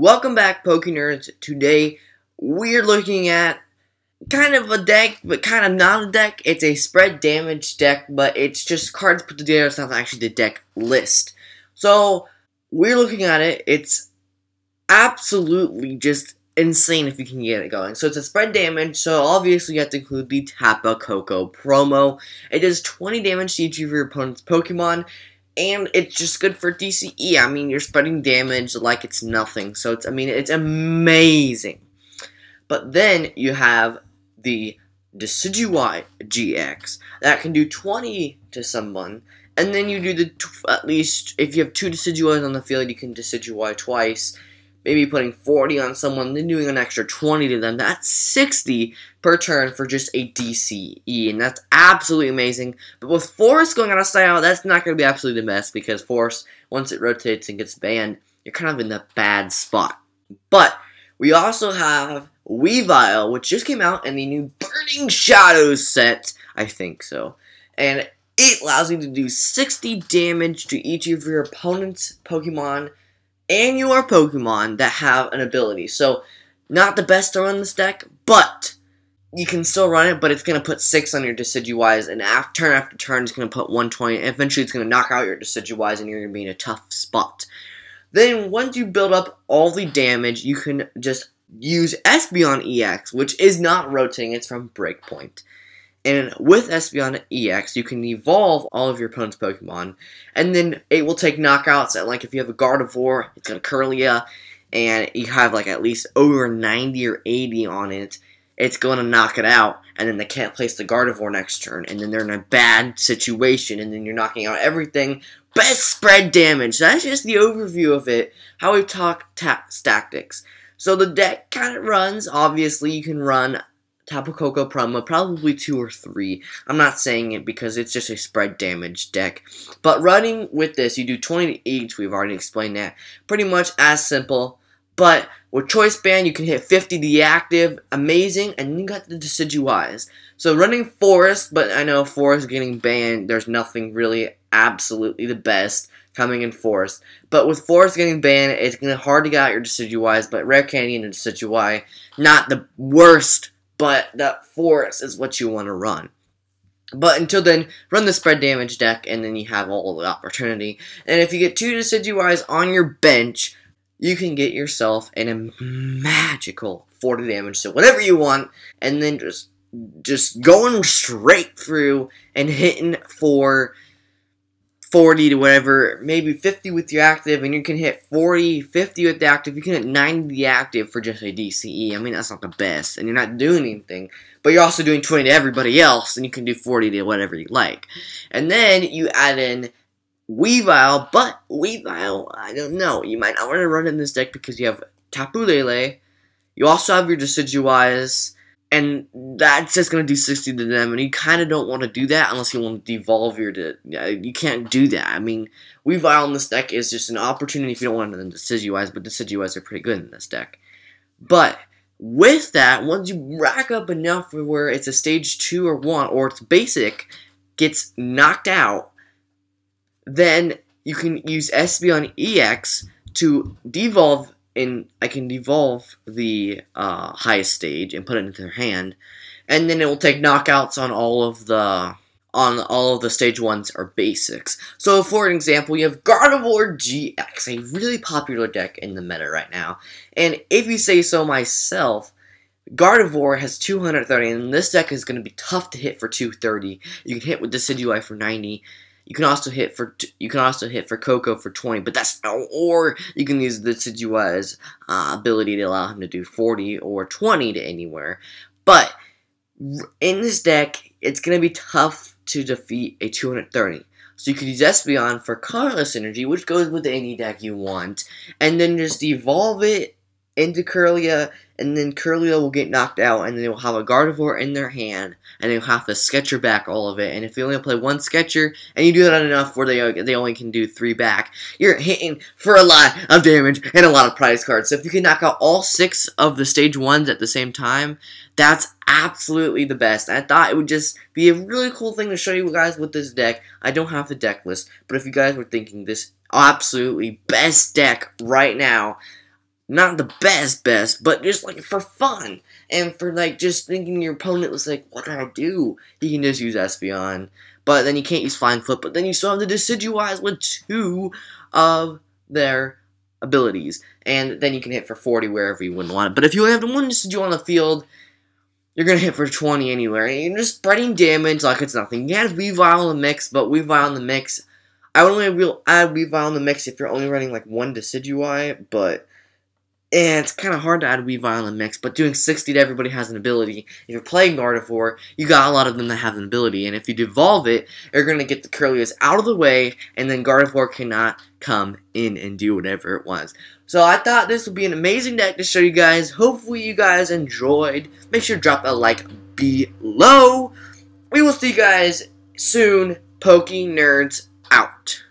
Welcome back, Poke. Today, we're looking at kind of a deck, but kind of not a deck. It's a spread damage deck, but it's just cards put together. It's not actually the deck list. So, we're looking at it. It's absolutely just insane if you can get it going. So it's a spread damage, so obviously you have to include the Tapu Koko promo. It does 20 damage to each of your opponent's Pokemon, and it's just good for DCE. I mean, you're spreading damage like it's nothing. So it's, I mean, it's amazing. But then you have the Decidueye GX that can do 20 to someone, and then you do the at least if you have two Decidueyes on the field, you can Decidueye twice maybe putting 40 on someone, then doing an extra 20 to them. That's 60 per turn for just a DCE, and that's absolutely amazing. But with Force going out of style, that's not going to be absolutely the best because Force, once it rotates and gets banned, you're kind of in the bad spot. But we also have Weavile, which just came out in the new Burning Shadows set. I think so. And it allows you to do 60 damage to each of your opponent's Pokemon and you your Pokemon that have an ability. So, not the best to run this deck, but you can still run it, but it's going to put 6 on your Decidueyes, and after, turn after turn, it's going to put 120, and eventually it's going to knock out your Decidueyes, and you're going to be in a tough spot. Then, once you build up all the damage, you can just use Espeon EX, which is not rotating, it's from Breakpoint. And with Espeon EX, you can evolve all of your opponent's Pokemon, and then it will take knockouts. And like if you have a Gardevoir, it's gonna Kirlia, and you have like at least over 90 or 80 on it. It's gonna knock it out, and then they can't place the Gardevoir next turn, and then they're in a bad situation, and then you're knocking out everything. Best spread damage. That's just the overview of it. How we talk ta- tactics. So the deck kind of runs. Obviously, you can run Tapu Koko promo, probably two or three. I'm not saying it because it's just a spread damage deck. But running with this, you do 20 to each. We've already explained that. Pretty much as simple. But with Choice Band, you can hit 50 the active, Amazing. And you got the Decidueyes. So running Forest, but I know Forest getting banned. There's nothing really absolutely the best coming in Forest. But with Forest getting banned, it's going to hard to get out your Decidueyes. But Rare Candy and Decidueye, not the worst but that force is what you want to run. But until then, run the spread damage deck, and then you have all the opportunity. And if you get two Decidueyes on your bench, you can get yourself in a magical 40 damage, so whatever you want, and then just just going straight through and hitting for 40 to whatever, maybe 50 with your active, and you can hit 40, 50 with the active. You can hit 90 the active for just a DCE. I mean, that's not the best, and you're not doing anything. But you're also doing 20 to everybody else, and you can do 40 to whatever you like. And then you add in Weavile, but Weavile, I don't know. You might not want to run in this deck because you have Tapu Lele. You also have your Decidueyes and that's just going to do 60 to them, and you kind of don't want to do that unless you want to devolve your. To, you can't do that. I mean, Weavile in this deck is just an opportunity if you don't want to Decidueyes, but Decidueyes are pretty good in this deck. But with that, once you rack up enough where it's a stage 2 or 1, or it's basic, gets knocked out, then you can use Espeon EX to devolve and I can devolve the uh, highest stage and put it into their hand, and then it will take knockouts on all of the on all of the stage ones or basics. So, for an example, you have Gardevoir GX, a really popular deck in the meta right now, and if you say so myself. Gardevoir has 230, and this deck is going to be tough to hit for 230. You can hit with Decidueye for 90, you can also hit for you can also hit for Koko for 20, but that's or you can use the Decidueye's uh, ability to allow him to do 40 or 20 to anywhere. But in this deck, it's gonna be tough to defeat a 230. So you could use Espeon for colorless energy, which goes with any deck you want, and then just evolve it into Kirlia, and then Kirlia will get knocked out, and then they will have a Gardevoir in their hand, and they'll have to Stretcher back all of it. And if you only play one Stretcher, and you do that enough where they they only can do three back, you're hitting for a lot of damage and a lot of prize cards. So if you can knock out all six of the stage ones at the same time, that's absolutely the best. I thought it would just be a really cool thing to show you guys with this deck. I don't have the deck list, but if you guys were thinking this absolutely best deck right now, not the best best, but just like for fun and for like just thinking your opponent was like, what can I do? You can just use Espeon, but then you can't use Flying Foot. But then you still have the Decidueyes with two of their abilities, and then you can hit for 40 wherever you wouldn't want it. But if you only have one Decidueye on the field, you're gonna hit for 20 anywhere. And you're just spreading damage like it's nothing. You have Weavile in the mix, but Weavile in the mix, I would only real add Weavile in the mix if you're only running like one Decidueye, but and it's kind of hard to add in the mix, but doing 60 to everybody has an ability. If you're playing Gardevoir, you got a lot of them that have an ability, and if you devolve it, you're going to get the Kirlias out of the way, and then Gardevoir cannot come in and do whatever it wants. So I thought this would be an amazing deck to show you guys. Hopefully you guys enjoyed. Make sure to drop a like below. We will see you guys soon. Poke Nerds out.